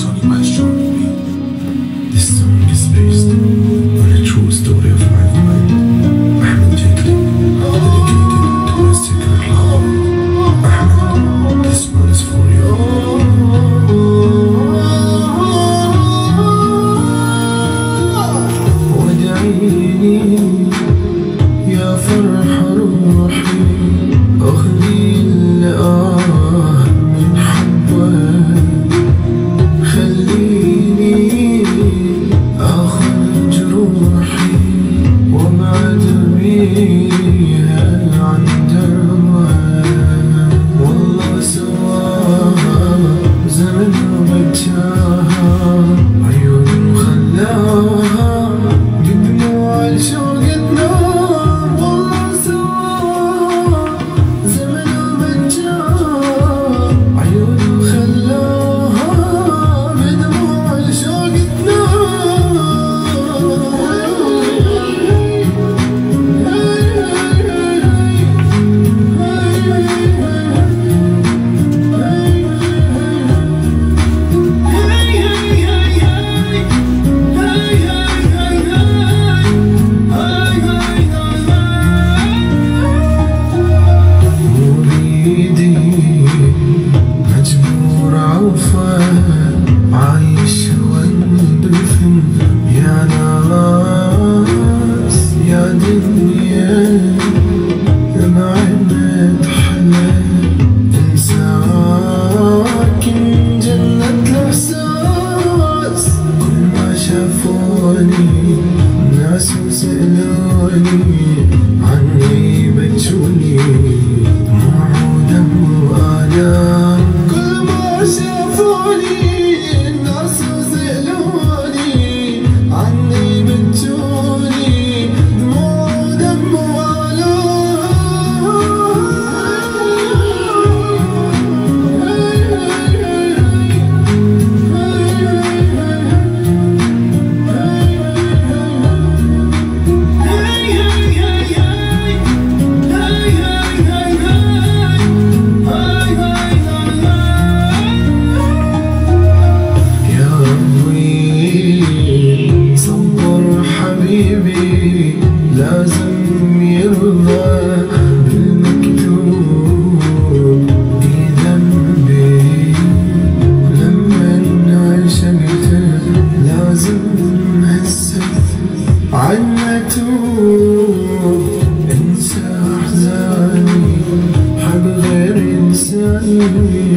Tony This song is based on a true story of my friend, dedicated to my secret this one is for you. Senhor. تسألوني Senhor.